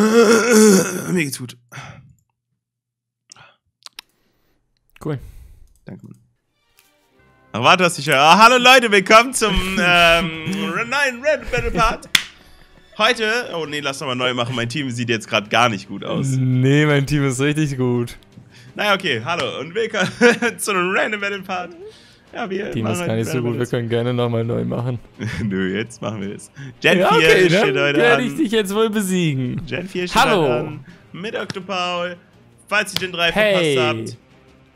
Mir geht's gut. Cool. Danke. Ach, warte, hast dich ja. Ah, hallo Leute, willkommen zum ähm, neuen Red Battle Part. Heute, oh nee, lass doch mal neu machen. Mein Team sieht jetzt gerade gar nicht gut aus. Nee, mein Team ist richtig gut. Naja, okay, hallo und willkommen zu einem Random Battle Part. Ja, wir Team ist gar nicht so gut, wir können gerne nochmal neu machen. Nö, jetzt machen wir es. Gen ja, 4 okay, steht heute an. werde ich dich jetzt wohl besiegen. Gen 4 steht Hallo. an. Mit Octopaul. Falls ihr Gen 3 hey. verpasst habt.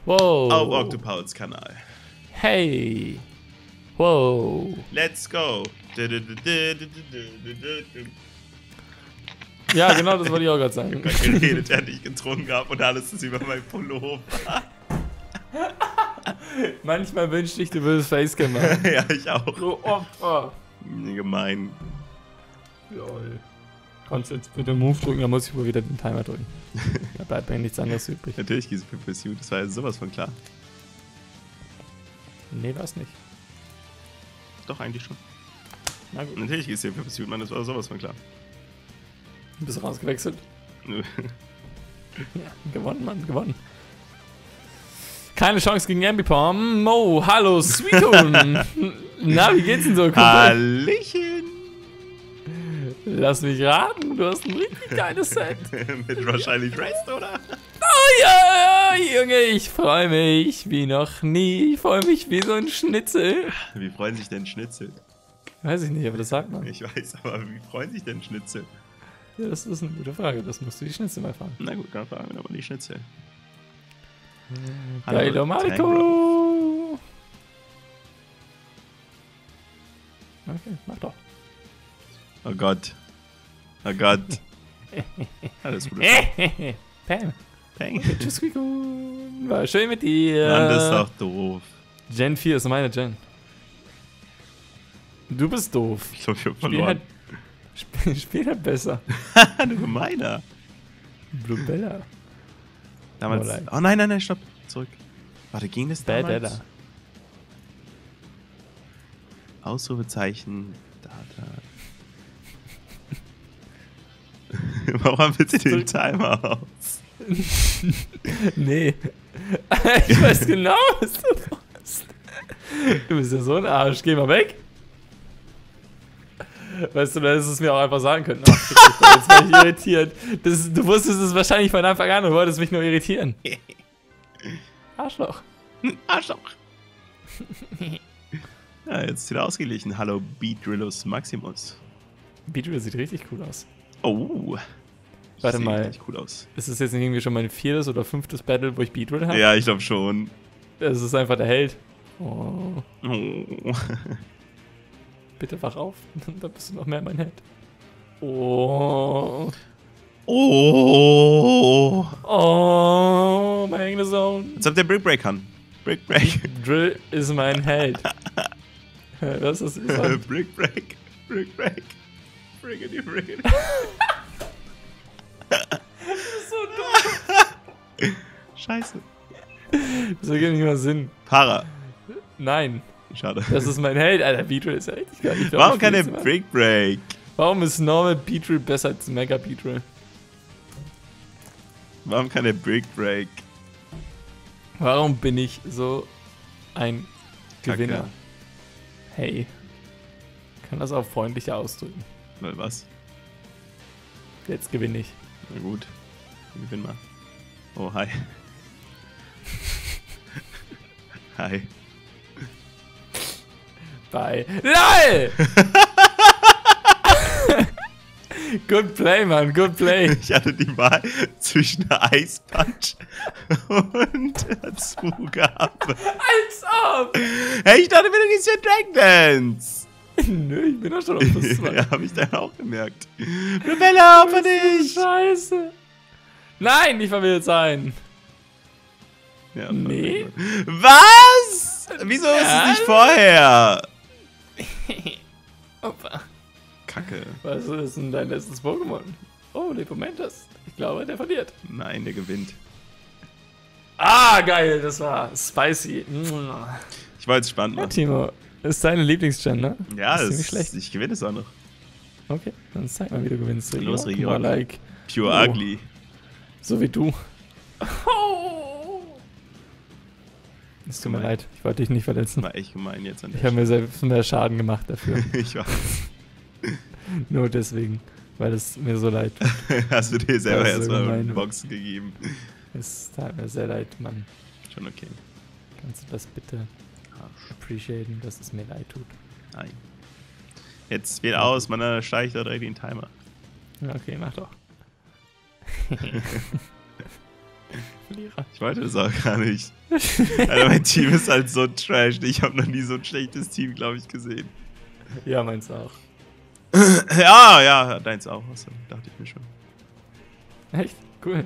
Wow. Auf Octopauls Kanal. Hey. Wow. Let's go. Ja, genau, das wollte ich auch gerade sagen. Ich habe geredet, während ich getrunken habe und alles ist über mein Pullover. Manchmal wünschte ich, du würdest Facecam machen. ja, ich auch. So Opfer. Gemein. Lol. Kannst du jetzt bitte Move drücken, dann muss ich wohl wieder den Timer drücken. da bleibt mir nichts anderes übrig. Natürlich gehst du für Pursuit, das war ja sowas von klar. Nee, war es nicht. Doch, eigentlich schon. Na gut. Natürlich gehst du für Pursuit, Mann, das war sowas von klar. Du bist rausgewechselt. Nö. ja, gewonnen, Mann, gewonnen. Keine Chance gegen Ambipom. Mo, hallo, Sweetun. Na, wie geht's denn so? Kumpel? Hallöchen. Lass mich raten, du hast ein richtig geiles Set. Mit wahrscheinlich Rest, oder? Oh ja, Junge, ich freue mich wie noch nie. Ich freue mich wie so ein Schnitzel. Wie freuen sich denn Schnitzel? Weiß ich nicht, aber das sagt man. Ich weiß, aber wie freuen sich denn Schnitzel? Ja, das ist eine gute Frage. Das musst du die Schnitzel mal fragen. Na gut, dann fragen wir aber die Schnitzel. Geilo Mariko! Okay, mach doch. Oh Gott. Oh Gott. Alles gut. Pam. Pam. Tschüss, War schön mit dir. Mann, das ist doch doof. Gen 4 ist meine Gen. Du bist doof. Ich glaube, ich hab verloren. Spiel halt, spiel halt besser. du gemeiner. Blue Damals. Oh, nein, nein, nein, stopp. Zurück. Warte, ging das Bad damals? Data. Ausrufezeichen. Data. Warum haben wir den Timer aus? nee. ich weiß genau, was du machst. Du bist ja so ein Arsch. Geh mal weg. Weißt du, dann hättest du es mir auch einfach sagen können. Ach, jetzt war ich irritiert. Das, du wusstest es wahrscheinlich von Anfang an und wolltest mich nur irritieren. Arschloch. Arschloch. ja, jetzt ist wieder ausgeglichen. Hallo, Beatrillus Maximus. Beatrill sieht richtig cool aus. Oh. Warte mal. Cool aus. Ist es jetzt nicht irgendwie schon mein viertes oder fünftes Battle, wo ich Beatrill habe? Ja, ich glaube schon. Das ist einfach der Held. Oh. oh. Bitte wach auf, dann bist du noch mehr mein Held. Oh. Oh. Oh, my eigene Zone. Jetzt habt ihr Brick Break an. Brick Break. Drill ist mein Held. Was ist das? Brick Break. Brick Break. Brickety, brickety. das ist so dumm. Scheiße. Das ergibt nicht mal Sinn. Para. Nein. Schade. Das ist mein Held. Alter, Beatrill ist ja richtig geil. Glaub, Warum keine Brick Break? Warum ist Normal Beatrill besser als Mega Beatrill? Warum keine Brick Break? Warum bin ich so ein Gewinner? Kacke. Hey. Kann das auch freundlicher ausdrücken. Weil was? Jetzt gewinne ich. Na gut. Gewinn mal. Oh, hi. hi. Bye. LOL! Good play, Mann, good play. Ich hatte die Wahl zwischen Ice Punch und Zugabe. Als ob! Hey, ich dachte, du gehst ja Dragon Dance. Nö, ich bin doch schon auf das zwei. ja, hab ich dann auch gemerkt. Rebelle, opfer dich! Scheiße. Nein, nicht verwirrt sein. Ja, nee. Was? Wieso ist es nicht vorher? Opa. Kacke. Was ist denn dein letztes Pokémon? Oh, Lepomentus. Ich glaube, der verliert. Nein, der gewinnt. Ah, geil, das war spicy. Ich war jetzt spannend. Ja, Timo, ist deine Lieblingsgen, ne? Ja, das ist ziemlich schlecht. Ich gewinne es auch noch. Okay, dann zeig mal, wie du gewinnst. Los, Regierung. Like Pure Oh. ugly. So wie du. Es tut mir Gemein. leid, ich wollte dich nicht verletzen. War echt gemein jetzt an Ich der habe mir selbst mehr Schaden gemacht dafür. Ich weiß. Nur deswegen, weil es mir so leid tut. Hast du dir selber erstmal gemein. Boxen gegeben. Es tat mir sehr leid, Mann. Schon okay. Kannst du das bitte Arsch. appreciaten, dass es mir leid tut? Nein. Jetzt wähl aus, man steigt da direkt den Timer. Okay, mach doch. Verlierer. Ich wollte das auch gar nicht. Alter, mein Team ist halt so trash. Ich habe noch nie so ein schlechtes Team, glaube ich, gesehen. Ja, meins auch. Ja, ja, deins auch. Also, dachte ich mir schon. Echt? Cool.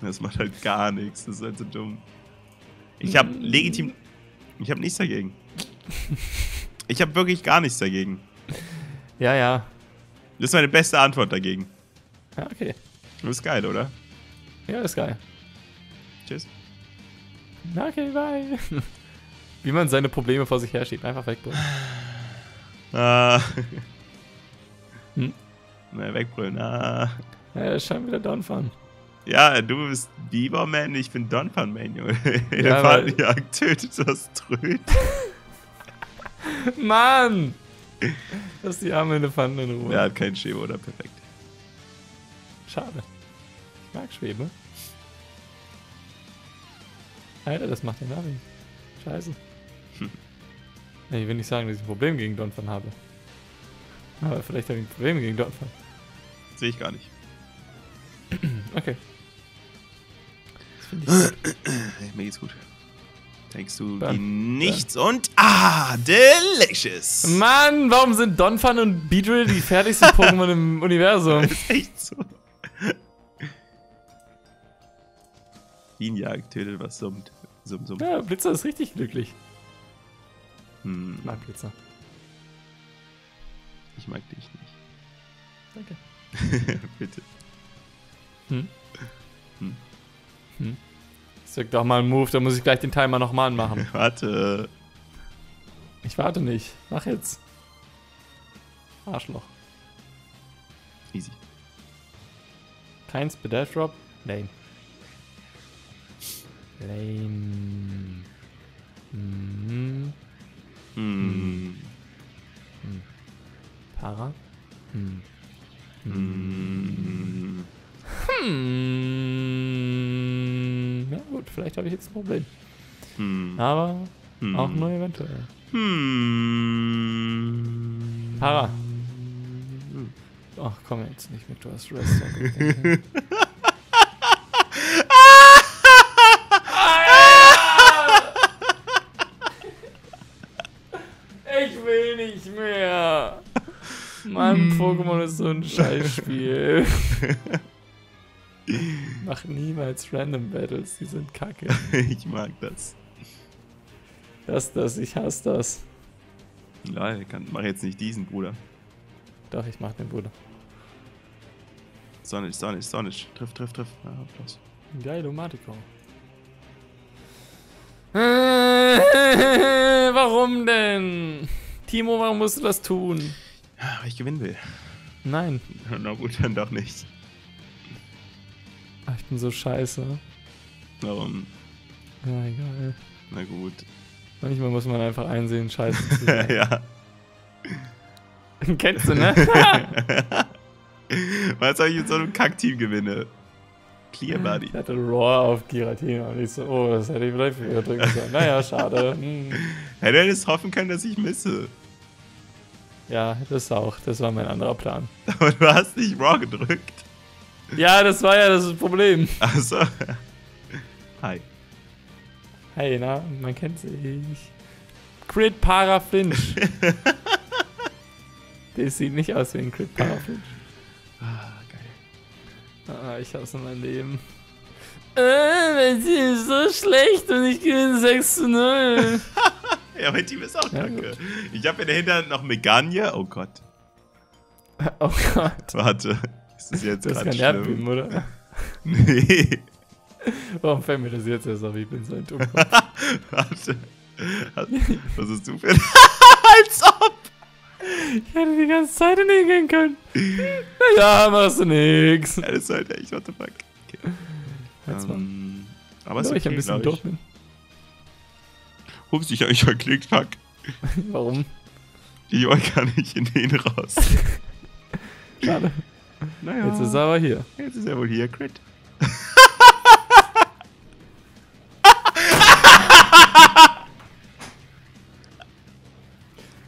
Das macht halt gar nichts. Das ist halt so dumm. Ich habe legitim. Ich habe nichts dagegen. Ich habe wirklich gar nichts dagegen. Ja, ja. Das ist meine beste Antwort dagegen. Ja, okay. Das ist geil, oder? Ja, ist geil. Tschüss. Na, okay, bye. Wie man seine Probleme vor sich herschiebt. Einfach wegbringen. Ah. Hm? Na, wegbrüllen. Ah. Ja, er schon wieder downfahren. Ja, du bist Bieberman, ich bin Donphan-Man, Junge. weil- Elefantenjagd tötet das Tröd. Mann! Lass die armen Elefanten in Ruhe. Der hat keinen Schema, oder? Perfekt. Schade. Ich mag Schwebe. Alter, das macht den Navi. Scheiße. Hm. Ich will nicht sagen, dass ich ein Problem gegen Donphan habe. Aber vielleicht habe ich ein Problem gegen Donphan. Sehe ich gar nicht. Okay. Das finde ich mir geht's gut. Denkst du gegen nichts und. Ah, delicious! Mann, warum sind Donphan und Beedrill die fertigsten Pokémon im Universum? Das ist echt so. Bienenjagd tötet, was summt. Summ, summ. Ja, Blitzer ist richtig glücklich. Hm, Ich mag Blitzer. ich mag dich nicht. Danke. Bitte. Sag doch mal einen Move, da muss ich gleich den Timer nochmal anmachen. Warte. Ich warte nicht. Mach jetzt. Arschloch. Easy. Kein Speed Drop? Lame. Lame. Mhm. Hm. Para? Hm. Hm. Hm. Ja gut, vielleicht habe ich jetzt ein Problem. Hm. Aber Hm. auch nur eventuell. Hm. Para. Ach komm jetzt nicht mit, du hast Rest. Ich will nicht mehr. Mein Pokémon ist so ein Scheißspiel. Mach niemals Random Battles, die sind kacke. ich mag das. Das, das, ich hasse das. Ja, ich kann, mach jetzt nicht diesen, Bruder. Doch, ich mach den Bruder. Sonic, Sonic, Sonic. Triff, triff, triff. Ja, Applaus. Geil, Matico. Warum denn? Timo, warum musst du das tun? Weil ich gewinnen will. Nein. Na gut, dann doch nicht. Ach, ich bin so scheiße. Warum? Ja, egal. Na gut. Manchmal muss man einfach einsehen, scheiße zu sein. ja. Kennst du, ne? Was soll ich mit so einem Kackteam gewinne? Clear Buddy. Ich hatte Roar auf Giratina und ich so, oh, das hätte ich vielleicht früher drücken sollen. Naja, schade. Hm. Hätte er es hoffen können, dass ich misse. Ja, das auch. Das war mein anderer Plan. Aber du hast nicht Raw gedrückt. Ja, das war ja das Problem. Achso. Hi. Hey, na, man kennt sich. Crit Para Flinch. das sieht nicht aus wie ein Crit Para Flinch. Ah, geil. Ah, ich hasse mein Leben. Äh, mein Team ist so schlecht und ich gewinne 6 zu 0. Ja, mein Team ist auch Ja, kacke. gut. ich habe in der Hinterhand noch Megania. Oh Gott. oh Gott. Warte. Ist das jetzt Das ist gerade schlimm? Erdbeben, oder? Nee. Warum fällt mir das jetzt erst auf? Ich bin so ein Dummkopf. Warte. Was hast du für ein... Als ob! Ich hätte die ganze Zeit in ihn gehen können. Naja, machst du nix. Ja, das ist halt echt, what the fuck. Okay. Ähm, aber es Ja, ist ich ein okay, bisschen doof bin. Hups, ich hab mich verklickt, fuck. Warum? Ich wollte gar nicht in den raus. Schade. Naja, Jetzt ist er aber hier. jetzt ist er wohl hier, Crit.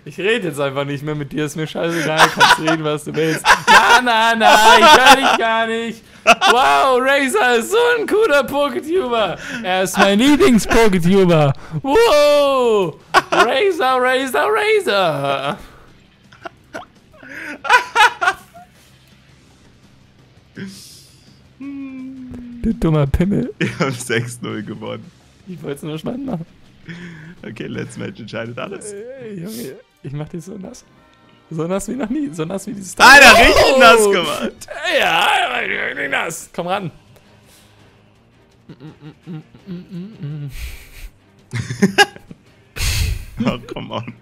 Ich rede jetzt einfach nicht mehr mit dir, ist mir scheißegal, kannst reden, was du willst. Na, na, na, ich höre dich gar nicht. Wow, Razer ist so ein cooler Poketuber. Er ist mein Lieblings-Poketuber. Wow, Razer, Razer, Razer. Du dummer Pimmel. Wir haben 6-0 gewonnen. Ich wollte es nur spannend machen. Okay, letztes Match entscheidet alles. Äh, Junge, ich mach dich so nass. So nass wie noch nie. So nass wie dieses Alter, Oh! richtig nass gemacht. Ja, wirklich nass. Komm ran. Oh, come on.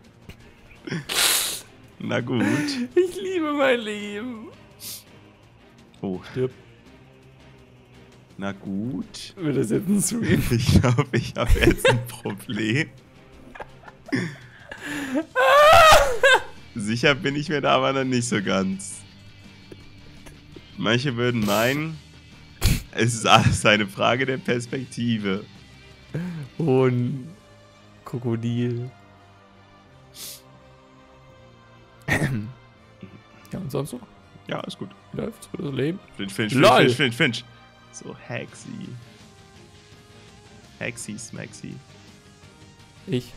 Na gut. Ich liebe mein Leben. Oh, Stirb. na gut. Wird das jetzt ein Stream? Ich glaube, ich habe jetzt ein Problem. Sicher bin ich mir da aber noch nicht so ganz. Manche würden meinen, es ist alles eine Frage der Perspektive. Und Krokodil. ja, und sonst so? Ja, ist gut. Für das Leben? Finch, Finch, Lol. Finch, Finch, Finch, Finch. So, Hexy. Hexy, Smaxy. Ich.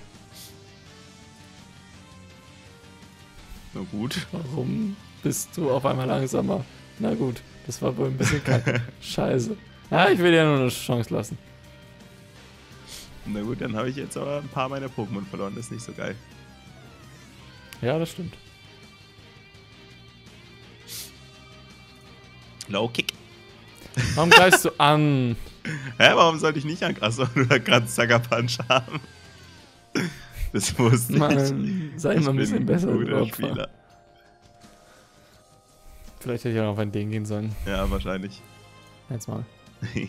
Na gut. Warum bist du auf einmal langsamer? Na gut, das war wohl ein bisschen kacke. Scheiße. Ja, ich will dir nur eine Chance lassen. Na gut, dann habe ich jetzt aber ein paar meiner Pokémon verloren. Das ist nicht so geil. Ja, das stimmt. Low Kick. Warum greifst du an? Hä, warum sollte ich nicht an Achso, nur gerade Sucker Punch haben? Das wusste ich. Mann, sei Ich mal ein bisschen besser, du guter Opfer. Spieler. Vielleicht hätte ich auch auf ein Ding gehen sollen. Ja, wahrscheinlich. Jetzt mal.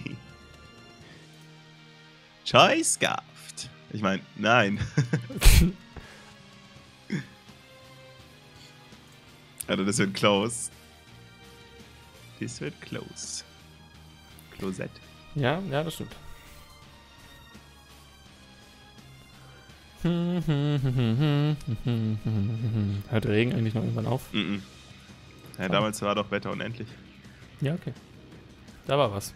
Scarft. Ich meine, nein. Also das wird close. Das wird close. Closette. Ja, ja, das stimmt. Hört der Regen eigentlich noch irgendwann auf? Mm -mm. Ja, damals war doch Wetter unendlich. Ja, okay. Da war was.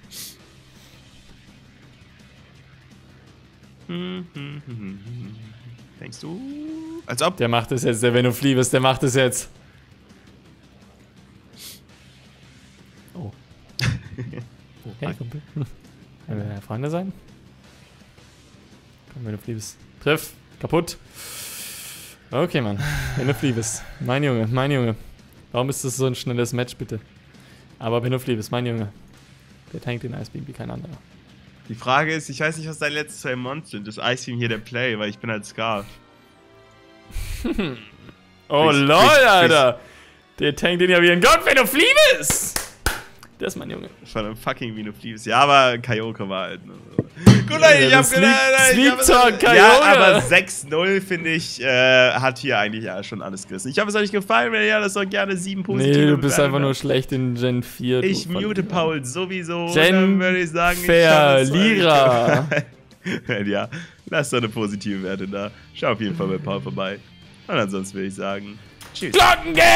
Denkst du? Als ob. Der macht es jetzt, der Venufliebes, der macht es jetzt. Oh. Hey, Kumpel. Können wir Freunde sein? Komm, Venufliebes. Triff. Kaputt. Okay, Mann. Venufliebes. Mein Junge, mein Junge. Warum ist das so ein schnelles Match, bitte? Aber Venufliebes, mein Junge. Der tankt den Icebeam wie kein anderer. Die Frage ist, ich weiß nicht, was deine letzten zwei Mons sind. Das Ice Team hier der Play, weil ich bin halt Scarf. Oh lol. Alter. Der tankt den ja wie ein Gott, Venufliebes! Das ist mein Junge. Von einem fucking Vinofleeves. Ja, aber Kyoko war halt. Ne, so. Gut, ich Ja, hab Sleep- gedacht. Sleep Talk, Ja, Kyogre. aber 6-0 finde ich, äh, hat hier eigentlich ja schon alles gerissen. Ich hoffe, es hat euch gefallen. Wenn ja, das doch gerne 7 positive Nee, du bist einfach nur schlecht in Gen 4. du Ich mute. Paul sowieso. Gen würde ich sagen, Verlierer. ja, lasst doch eine positive Werte da. Schau auf jeden Fall bei Paul vorbei. Und ansonsten würde ich sagen, tschüss. Glockengeld!